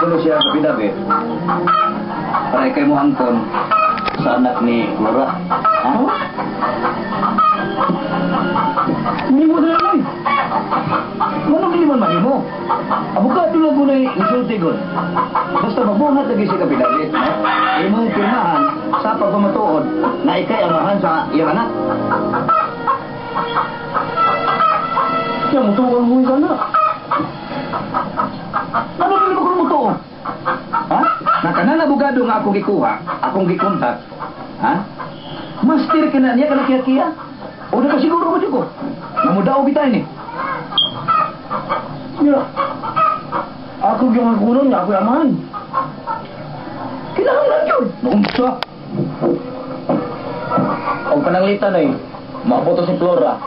kuno siya sa pidabit. Para kay mo hangton sa anak ni Flora. Ha? Hindi mo na lang. Ano hindi man mahimo? Abogado lang ko na isulti ko. Basta mabuhat lagi siya kapidabit. Imong pirmahan sa pagpamatuod na ikay amahan sa iyang anak. Siya mo tuwang mo sana. Ano rin ko mo to? Ha? Nakanan abogado nga akong gikuha, akong gikontak. Ha? Master ka na niya ka nakiya-kiya. O nakasiguro ko ko. Namudaw bitay ni. Ya. Ako yung kulon nga ako amahan. Kailangan lang yun. Unsa? Og pananglitan ay maapoto si Flora.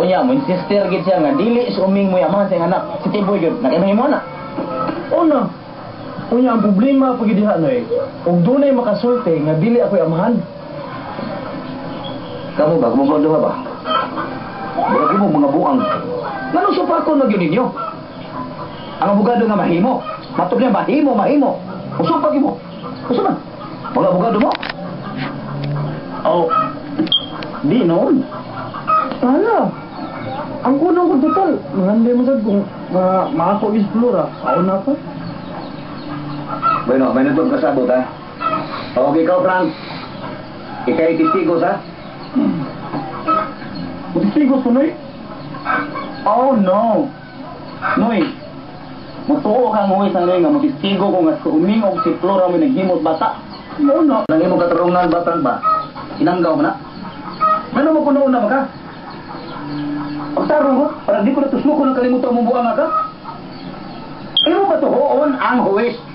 Unya mo sister gid siya nga dili sa uming mo yaman sa iyang anak. Si Tiboy gid nakimahimo na. Una. Unya ang problema pag diha na eh. Ug dunay makasulti nga dili ako amahan. Kamu ba? Kumukundo ba ba? Lagi mo mga buang. Ganun sa pa na yun ninyo? Ang abogado nga mahimo. Matod niya mahimo, mahimo. Usong pag mo. Usong man. Mga abogado mo. Oh. Di noon. Ano? Ang kunong ko total, manganday mo sad kung ma maako is flora. Ako na pa. Bueno, may nandun kasabot ha. Okay, ikaw Frank. Ikay testigo sa? Testigo ko noy. Oh no. Noy. Mutuo ka mo isang nga magtistigo ko nga sa uming og si Flora mo naghimot bata. Mo na. Nang imong katarungan batang ba? Inanggaw mo na? Ano mo kuno ba ka? Pagtarong ko, parang di ko natuslo ko nang kalimutan mo buang ka. Imo ba tuhoon ang huwes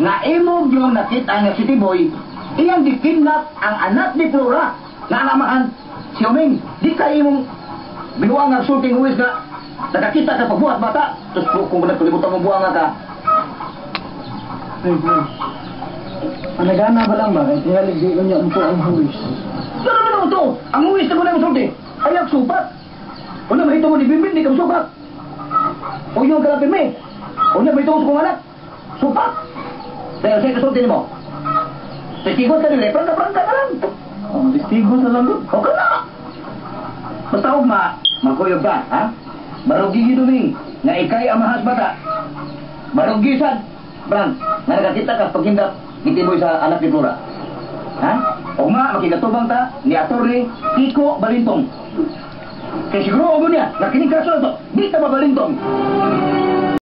nga imo yung nakita nga si Tiboy iyang dikidnap ang anak ni Flora nga namahan si Uming. Di ka imong binuang ang sulting huwes nga nakakita ka pagbuhat bata. Tapos kung nagkalimutan mo buang ka, Ay, ay. Ang nagana ba lang ba? Kaya tingalig di ko niya umpo ang huwis. Ano naman to? Ang huwis na mo na yung sulti. Ayak supat. Una ba ito mo ni Bimbin, di ka supat. O yung kalapin mo eh. Una ba ito mo sa kong anak? Supat. Dahil sa'yo kasulti mo. Testigo ka nila, prangka-prangka ka lang. Ang testigo sa lang O ka na. Basta huwag ma, magkuyog ka, ha? Marugi giduming, nga ikay amahas bata. Marugi sad, Bran, nga nakakita ka pag hindap, gitiboy sa anak ni Flora. Ha? O nga, makigatubang ta, ni Atty. Kiko Balintong. Kaya siguro ako niya, nakinig kaso ito, di ka ba Balintong?